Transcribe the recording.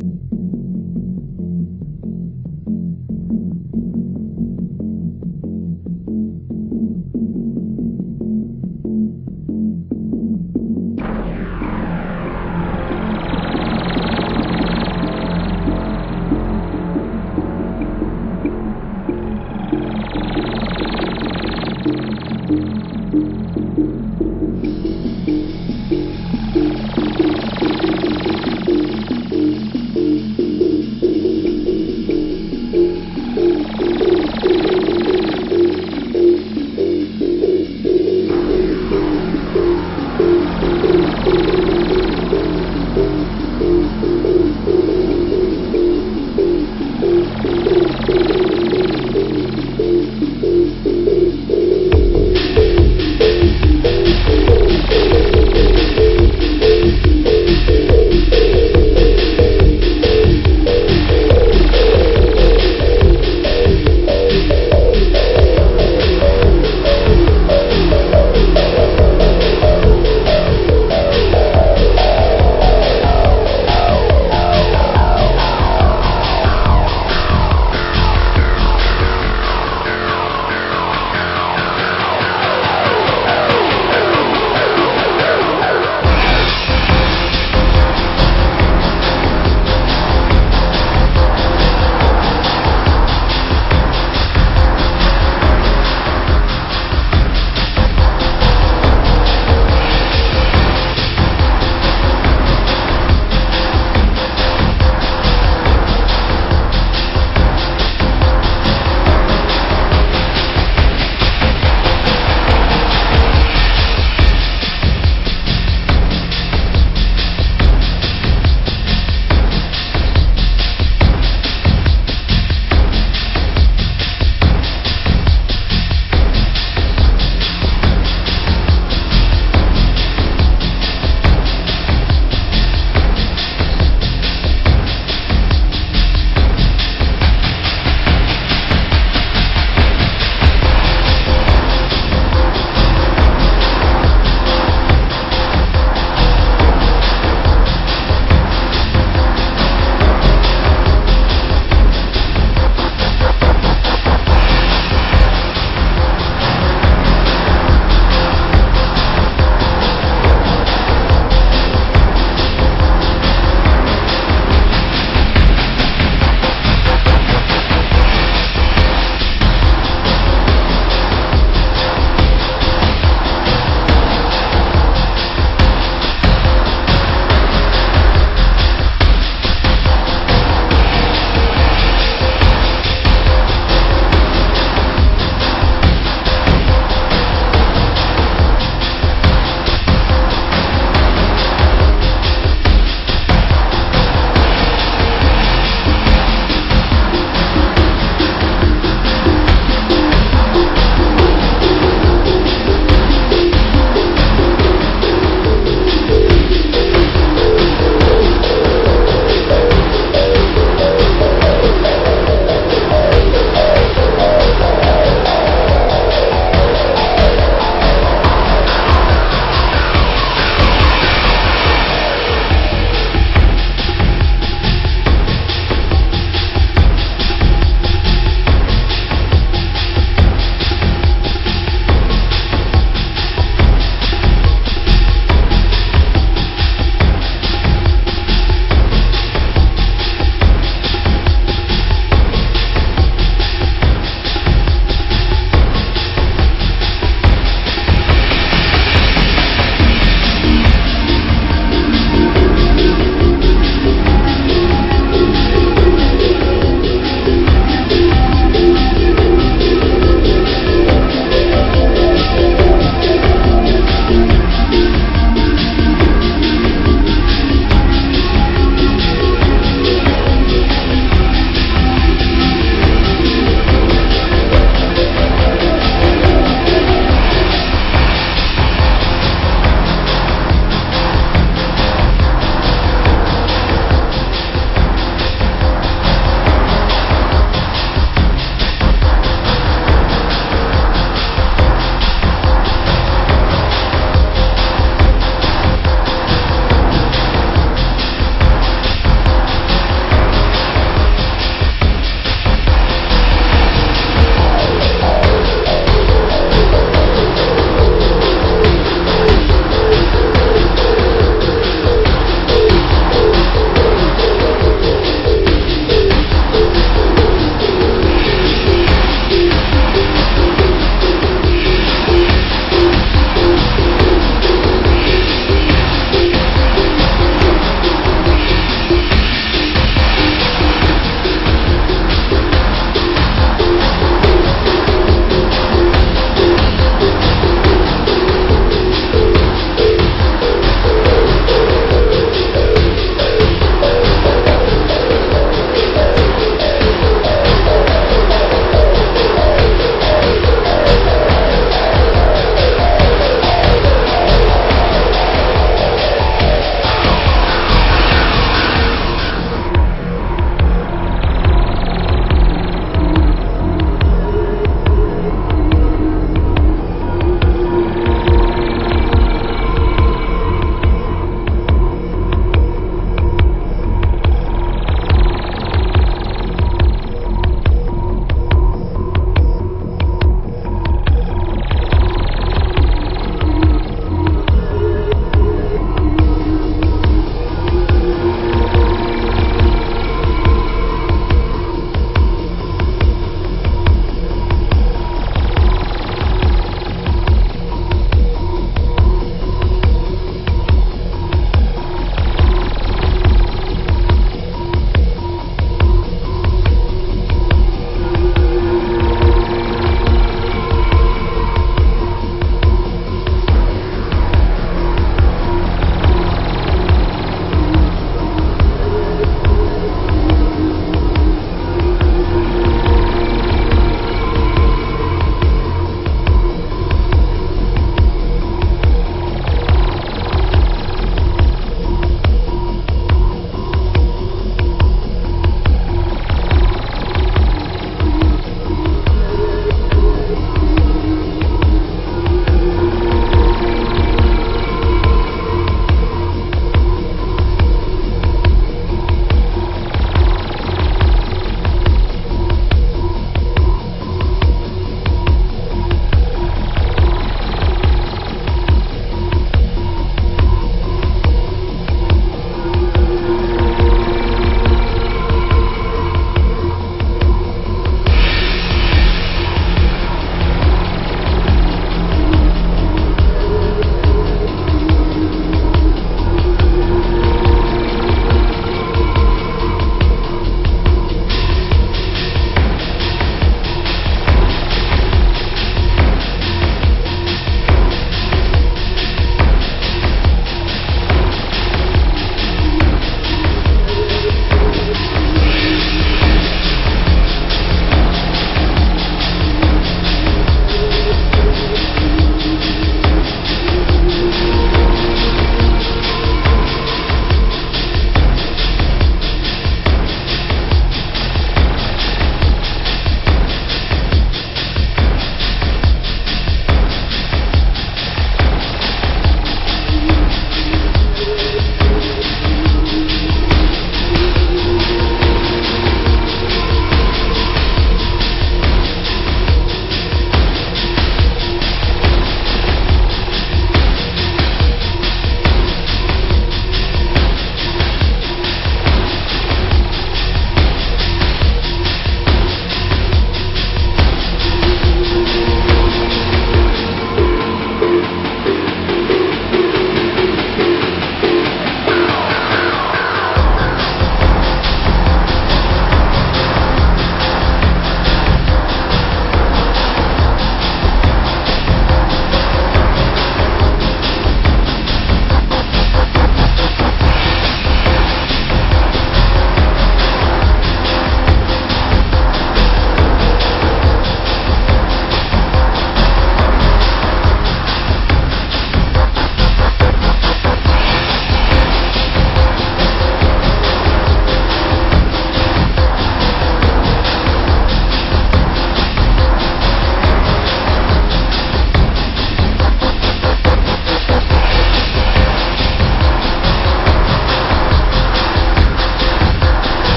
you